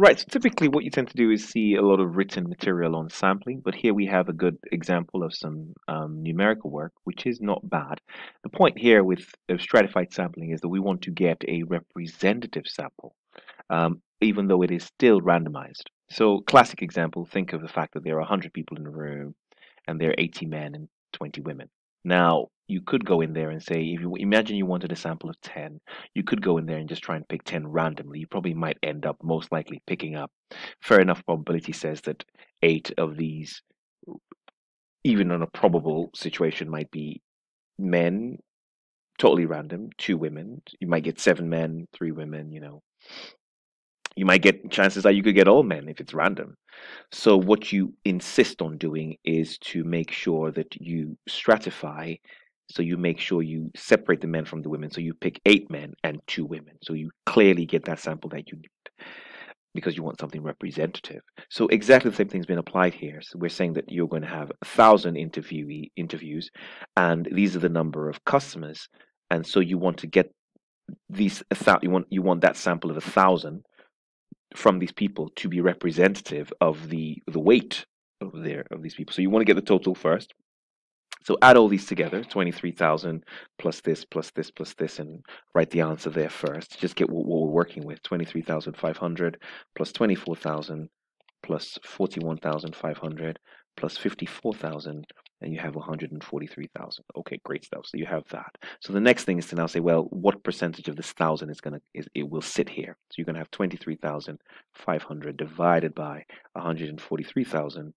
Right, so typically what you tend to do is see a lot of written material on sampling, but here we have a good example of some um, numerical work, which is not bad. The point here with stratified sampling is that we want to get a representative sample, um, even though it is still randomized. So classic example, think of the fact that there are 100 people in a room and there are 80 men and 20 women. Now, you could go in there and say, if you imagine you wanted a sample of 10, you could go in there and just try and pick 10 randomly. You probably might end up most likely picking up. Fair enough probability says that eight of these, even in a probable situation, might be men, totally random, two women. You might get seven men, three women, you know. You might get chances that you could get all men if it's random. So, what you insist on doing is to make sure that you stratify so you make sure you separate the men from the women. So you pick eight men and two women. So you clearly get that sample that you need because you want something representative. So exactly the same thing's been applied here. So we're saying that you're going to have a thousand interviewee interviews, and these are the number of customers. And so you want to get these you want you want that sample of a thousand from these people to be representative of the the weight of their of these people. So you want to get the total first. So add all these together, 23,000 plus this, plus this, plus this, and write the answer there first. Just get what, we're working with, 23,500 plus 24,000 plus 41,500 plus 54,000 and you have 143,000. Okay, great stuff. So you have that. So the next thing is to now say, well, what percentage of this thousand is to is it will sit here? So you're going to have 23,500 divided by 143,000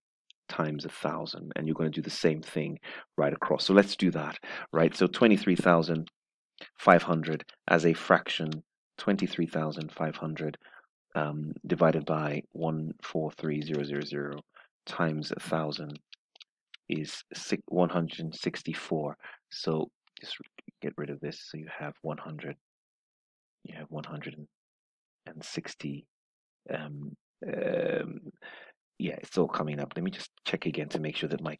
times a thousand and you're going to do the same thing right across. So let's do that right? So 23,500 as a fraction 23,500 um, divided by 143000 times a thousand is 164 so just get rid of this. So you have 100 you have 160 um, um, yeah, it's all coming up. Let me just check again to make sure that my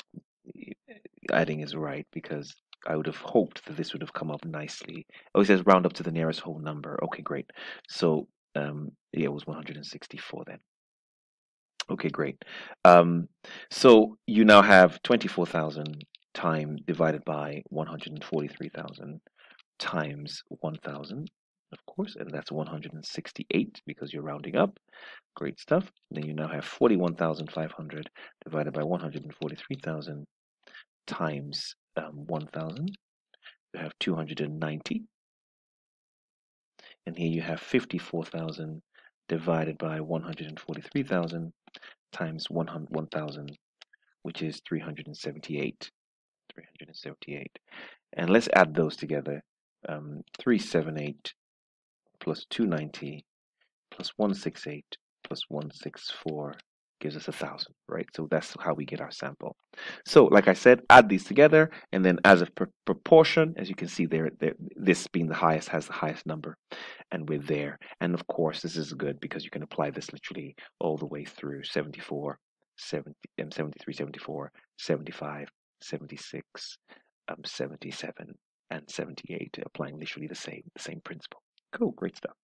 adding is right because I would have hoped that this would have come up nicely. Oh, it says round up to the nearest whole number. Okay, great. So, um, yeah, it was 164 then. Okay, great. Um, so you now have 24,000 time divided by 143,000 times 1,000 of course, and that's 168 because you're rounding up. Great stuff. Then you now have 41,500 divided by 143,000 times um, 1,000. You have 290. And here you have 54,000 divided by 143,000 times 1,000, which is 378. 378. And let's add those together. Um, 378 plus 290 plus 168 plus 164 gives us a thousand, right? So that's how we get our sample. So like I said, add these together and then as a pr proportion, as you can see there, this being the highest has the highest number and we're there. And of course, this is good because you can apply this literally all the way through 74, 70, um, 73, 74, 75, 76, um, 77, and 78, applying literally the same, the same principle. Cool, great stuff.